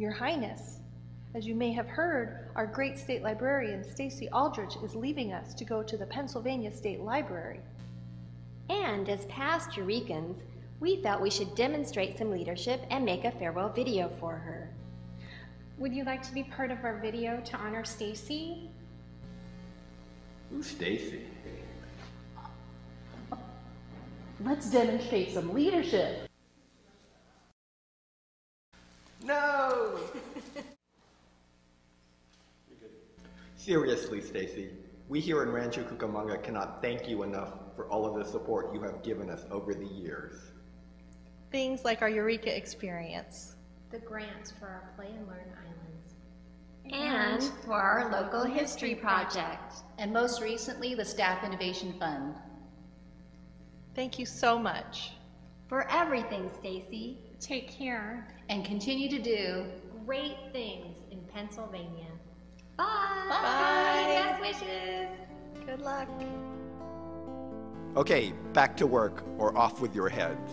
Your Highness, as you may have heard, our great state librarian, Stacey Aldrich, is leaving us to go to the Pennsylvania State Library. And as past Eurekans, we felt we should demonstrate some leadership and make a farewell video for her. Would you like to be part of our video to honor Stacey? Who's Stacey? Let's demonstrate some leadership. Seriously, Stacey, we here in Rancho Cucamonga cannot thank you enough for all of the support you have given us over the years. Things like our Eureka experience. The grants for our Play and Learn Islands. And for our local history project. And most recently, the Staff Innovation Fund. Thank you so much. For everything, Stacey. Take care. And continue to do Great things in Pennsylvania. Bye. Bye. Best wishes. Good luck. Okay, back to work or off with your heads.